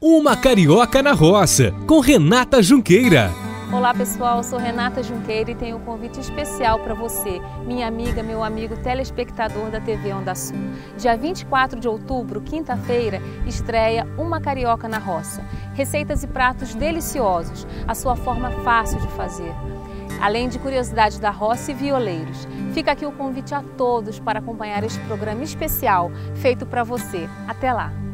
Uma Carioca na Roça, com Renata Junqueira. Olá pessoal, sou Renata Junqueira e tenho um convite especial para você, minha amiga, meu amigo telespectador da TV Onda Sul. Dia 24 de outubro, quinta-feira, estreia Uma Carioca na Roça. Receitas e pratos deliciosos, a sua forma fácil de fazer. Além de curiosidades da roça e violeiros. Fica aqui o convite a todos para acompanhar este programa especial feito para você. Até lá!